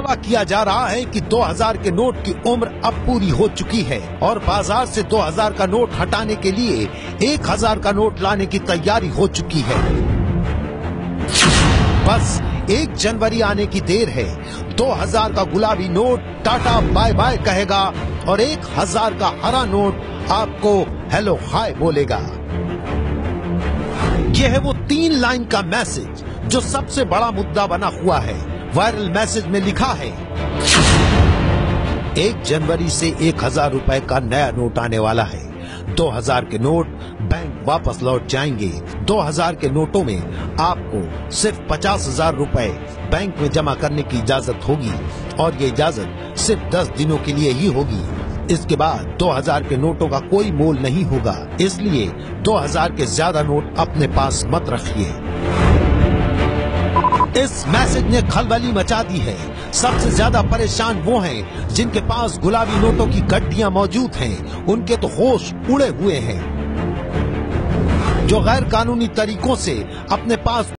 दावा किया जा रहा है कि 2000 के नोट की उम्र अब पूरी हो चुकी है और बाज़ार से 2000 का नोट हटाने के लिए 1000 का नोट लाने की तैयारी हो चुकी है। बस, एक जनवरी आने की देर है। 2000 का गुलाबी नोट टाटा बाय बाय कहेगा और एक हज़ार का हरा नोट आपको हेलो हाय बोलेगा। यह है वो तीन लाइन का मैसेज जो सबसे बड़ा मुद्दा बना हुआ है। वायरल मैसेज में लिखा है, एक जनवरी से एक हज़ार रूपए का नया नोट आने वाला है। 2000 के नोट बैंक वापस लौट जाएँगे। 2000 के नोटों में आपको सिर्फ़ पचास हज़ार रूपए बैंक में जमा करने की इजाज़त होगी और ये इजाज़त सिर्फ़ 10 दिनों के लिए ही होगी। इसके बाद 2000 के नोटों का कोई मोल नहीं होगा। इसलिए 2000 के ज़्यादा नोट अपने पास मत रखिए। इस मैसेज ने खलबली मचा दी है। सबसे ज़्यादा परेशान वो हैं, जिनके पास गुलाबी नोटों की गड्डियाँ मौजूद हैं। उनके तो होश उड़े हुए हैं। जो गैर कानूनी तरीकों से अपने पास